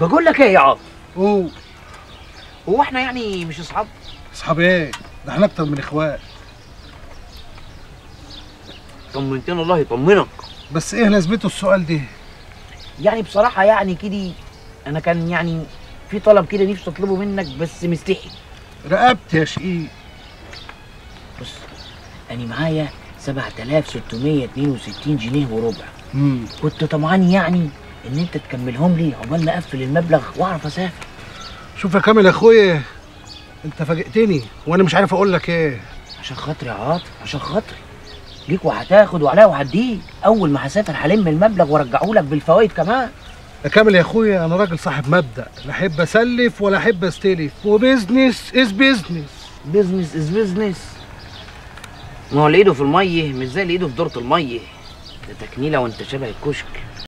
بقول لك إيه يا عاطف أوه. هو إحنا يعني مش أصحاب؟ أصحاب إيه؟ ده إحنا أكتر من اخوات طمنتنا الله يطمنك. بس إيه لازمته السؤال ده يعني بصراحة يعني كده أنا كان يعني في طلب كده نفسي أطلبه منك بس مستحي. رقبت يا شقيق. بص أنا معايا 7662 جنيه وربع. امم كنت طمعان يعني إن أنت تكملهم لي عقبال ما أقفل المبلغ وأعرف أسافر. شوف يا كامل يا أخويا أنت فاجئتني وأنا مش عارف أقول لك إيه. عشان خاطري يا عاطف عشان خاطري. ليك وهتاخد وعليا وهديك. أول ما هسافر هلم المبلغ وأرجعه لك بالفوائد كمان. يا كامل يا أخويا أنا راجل صاحب مبدأ. لا أحب أسلف ولا أحب أستلف. و business is business business is business ما هو اللي إيده في المية مش زي اللي إيده في دورة المية. ده تكنيله وأنت شبه الكشك.